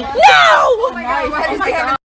No! Oh my god.